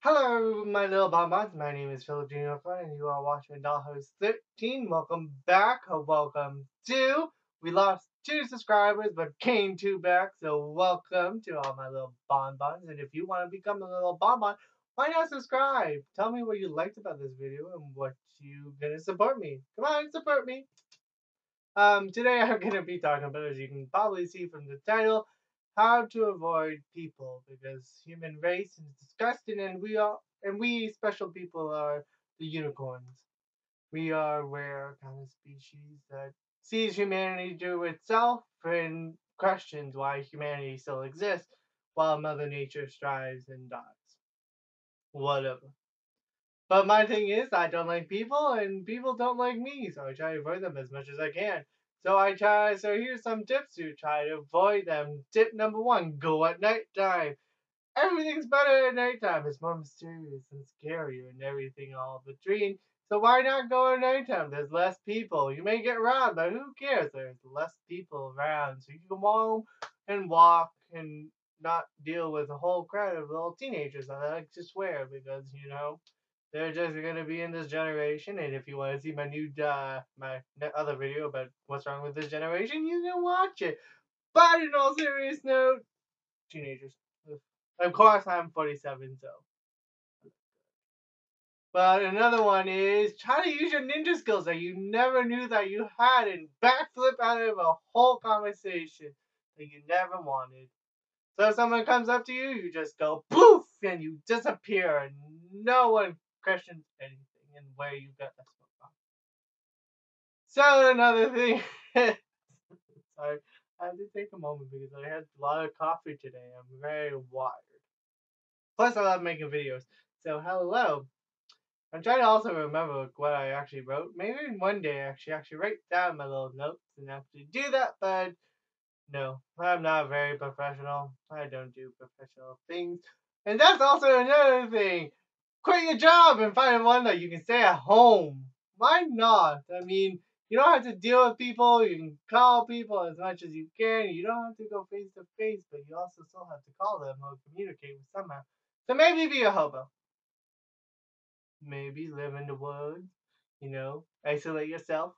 Hello, my little bonbons. My name is Philip Jr. and you are watching Dollhouse 13. Welcome back. Welcome to. We lost two subscribers, but gained two back. So welcome to all my little bonbons. And if you want to become a little bonbon, why not subscribe? Tell me what you liked about this video and what you gonna support me. Come on, support me. Um, today I'm gonna be talking about, as you can probably see from the title, how to avoid people because human race is disgusting and we are and we special people are the unicorns. We are rare kind of species that sees humanity do itself and questions why humanity still exists while Mother Nature strives and dies. Whatever. But my thing is, I don't like people, and people don't like me, so I try to avoid them as much as I can. So I try, so here's some tips to try to avoid them. Tip number one, go at nighttime. Everything's better at nighttime. It's more mysterious and scarier and everything all between. So why not go at nighttime? There's less people. You may get robbed, but who cares? There's less people around. So you can go home and walk and not deal with a whole crowd of little teenagers I like to swear because, you know, they're just gonna be in this generation. And if you want to see my new uh, my other video about what's wrong with this generation, you can watch it. But in all serious note, teenagers. Of course, I'm 47, so. But another one is try to use your ninja skills that you never knew that you had and backflip out of a whole conversation that you never wanted. So if someone comes up to you, you just go poof and you disappear and no one questions anything and where you got that smoke from. So another thing, sorry, I had to take a moment because I had a lot of coffee today. I'm very wired. Plus, I love making videos. So hello. I'm trying to also remember what I actually wrote. Maybe one day I actually actually write down my little notes and actually do that, but no, I'm not very professional. I don't do professional things. And that's also another thing quit your job and find one that you can stay at home. Why not? I mean, you don't have to deal with people. You can call people as much as you can. You don't have to go face to face, but you also still have to call them or communicate with somehow. So maybe be a hobo. Maybe live in the woods. You know, isolate yourself.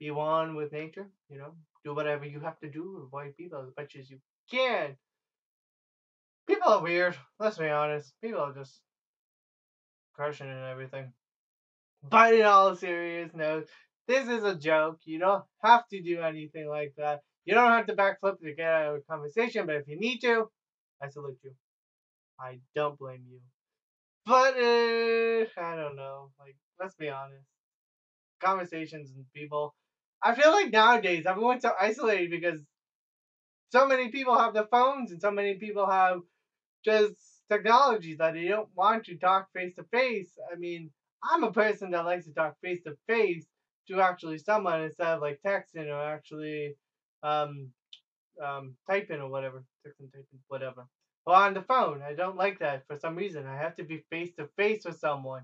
Be one with nature. You know, do whatever you have to do. Avoid people as much as you can. People are weird. Let's be honest. People are just crushing and everything. But in all seriousness, this is a joke. You don't have to do anything like that. You don't have to backflip to get out of a conversation, but if you need to, I salute you. I don't blame you. But uh, I don't know. Like, let's be honest. Conversations and people. I feel like nowadays everyone's so isolated because so many people have their phones and so many people have just technology that they don't want to talk face to face. I mean, I'm a person that likes to talk face to face to actually someone instead of like texting or actually um, um, typing or whatever, texting, typing, whatever. Or on the phone. I don't like that for some reason. I have to be face to face with someone.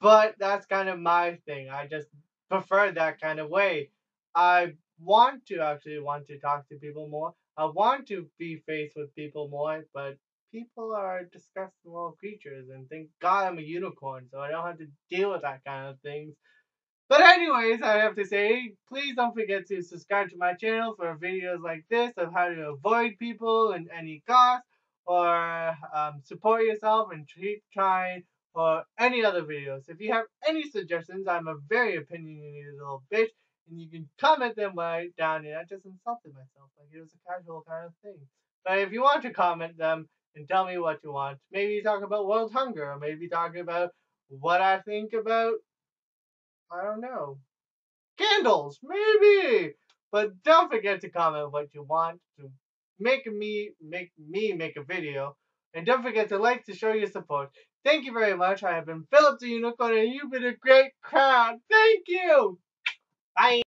But that's kind of my thing. I just prefer that kind of way. I want to actually want to talk to people more. I want to be faced with people more, but people are disgusting little creatures, and thank God I'm a unicorn, so I don't have to deal with that kind of things. But anyways, I have to say, please don't forget to subscribe to my channel for videos like this of how to avoid people in any cost, or um, support yourself and keep trying, or any other videos. If you have any suggestions, I'm a very opinionated little bitch, and you can comment them right down, here. I just insulted myself like it was a casual kind of thing. But if you want to comment them, and tell me what you want. Maybe talk about world hunger, or maybe talk about what I think about, I don't know, candles, maybe. But don't forget to comment what you want to make me make me make a video. And don't forget to like to show your support. Thank you very much. I have been Philip the Unicorn and you've been a great crowd. Thank you. Bye.